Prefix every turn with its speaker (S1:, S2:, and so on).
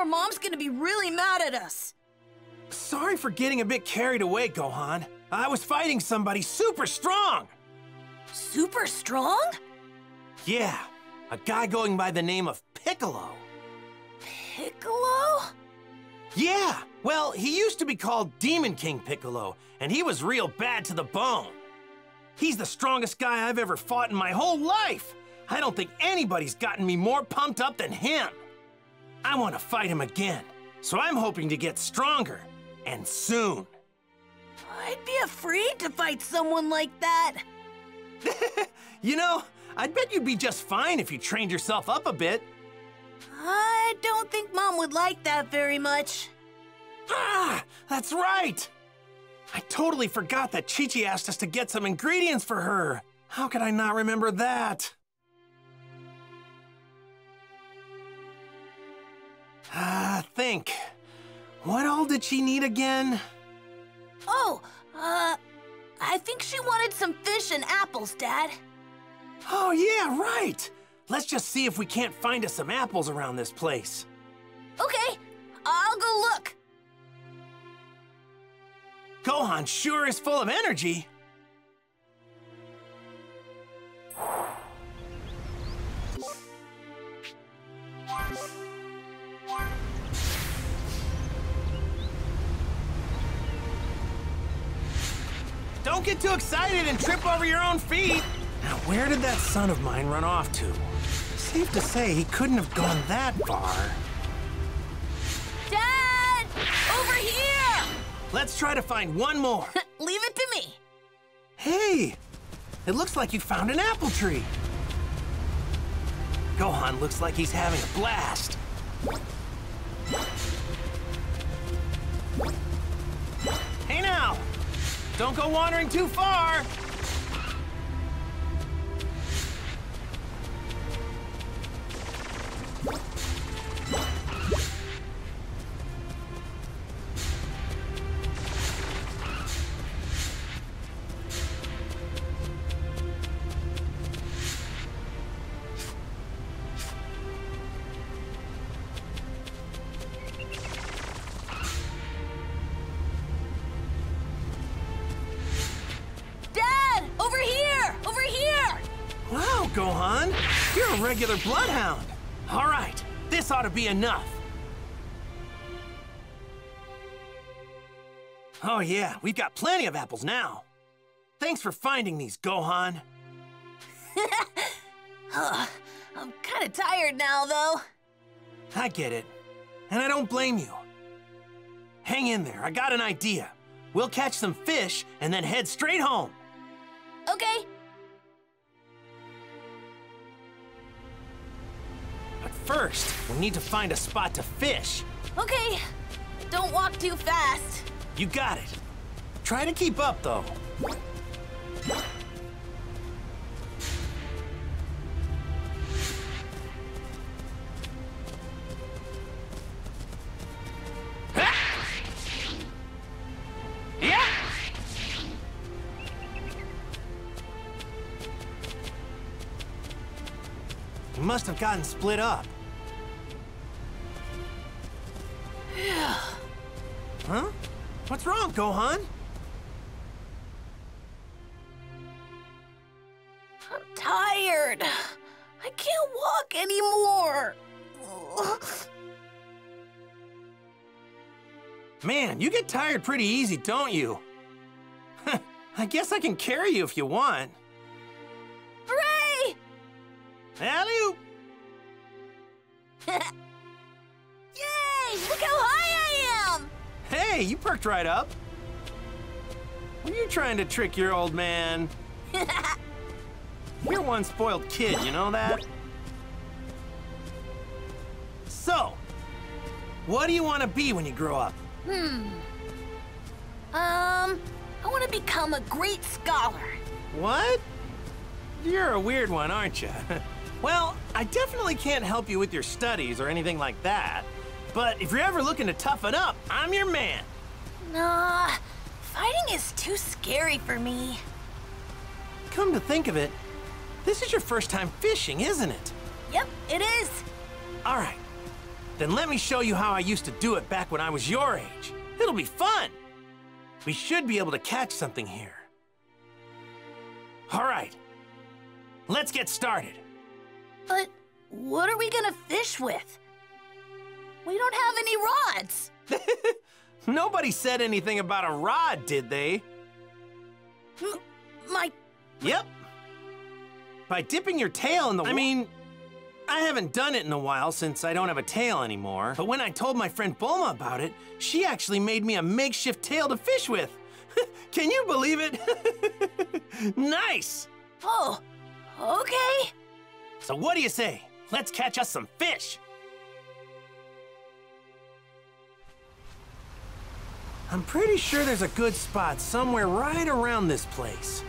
S1: or Mom's gonna be really mad at us.
S2: Sorry for getting a bit carried away, Gohan. I was fighting somebody super strong.
S1: Super strong?
S2: Yeah, a guy going by the name of Piccolo.
S1: Piccolo?
S2: Yeah, well, he used to be called Demon King Piccolo, and he was real bad to the bone. He's the strongest guy I've ever fought in my whole life. I don't think anybody's gotten me more pumped up than him. I want to fight him again, so I'm hoping to get stronger, and soon.
S1: I'd be afraid to fight someone like that.
S2: you know, I'd bet you'd be just fine if you trained yourself up a bit.
S1: I don't think Mom would like that very much.
S2: Ah, that's right! I totally forgot that Chi-Chi asked us to get some ingredients for her. How could I not remember that? Ah, think. What all did she need again?
S1: Oh, uh, I think she wanted some fish and apples, Dad.
S2: Oh, yeah, right. Let's just see if we can't find us some apples around this place.
S1: Okay, I'll go look.
S2: Gohan sure is full of energy. Don't get too excited and trip over your own feet. Now, where did that son of mine run off to? Safe to say he couldn't have gone that far.
S1: Dad! Over here!
S2: Let's try to find one more.
S1: Leave it to me.
S2: Hey! It looks like you found an apple tree. Gohan looks like he's having a blast. Hey now! Don't go wandering too far! Gohan! You're a regular bloodhound! All right, this ought to be enough. Oh yeah, we've got plenty of apples now. Thanks for finding these, Gohan.
S1: I'm kind of tired now, though.
S2: I get it, and I don't blame you. Hang in there, I got an idea. We'll catch some fish and then head straight home.
S1: Okay.
S2: First, we need to find a spot to fish.
S1: Okay. Don't walk too fast.
S2: You got it. Try to keep up, though. Must have gotten split up. Huh? What's wrong, Gohan?
S1: I'm tired. I can't walk anymore.
S2: Man, you get tired pretty easy, don't you? I guess I can carry you if you want.
S1: Hooray!
S2: Alley-oop! Hey, you perked right up. Were you trying to trick your old man? You're one spoiled kid, you know that? So, what do you want to be when you grow up?
S1: Hmm. Um, I want to become a great scholar.
S2: What? You're a weird one, aren't you? well, I definitely can't help you with your studies or anything like that. But if you're ever looking to toughen up, I'm your man.
S1: Nah, fighting is too scary for me.
S2: Come to think of it, this is your first time fishing, isn't it?
S1: Yep, it is.
S2: All right. Then let me show you how I used to do it back when I was your age. It'll be fun. We should be able to catch something here. All right, let's get started.
S1: But what are we gonna fish with? We don't have any rods.
S2: Nobody said anything about a rod, did they?
S1: M my,
S2: Yep. By dipping your tail in the I mean, I haven't done it in a while since I don't have a tail anymore. But when I told my friend Bulma about it, she actually made me a makeshift tail to fish with. Can you believe it? nice!
S1: oh, okay.
S2: So what do you say? Let's catch us some fish. I'm pretty sure there's a good spot somewhere right around this place.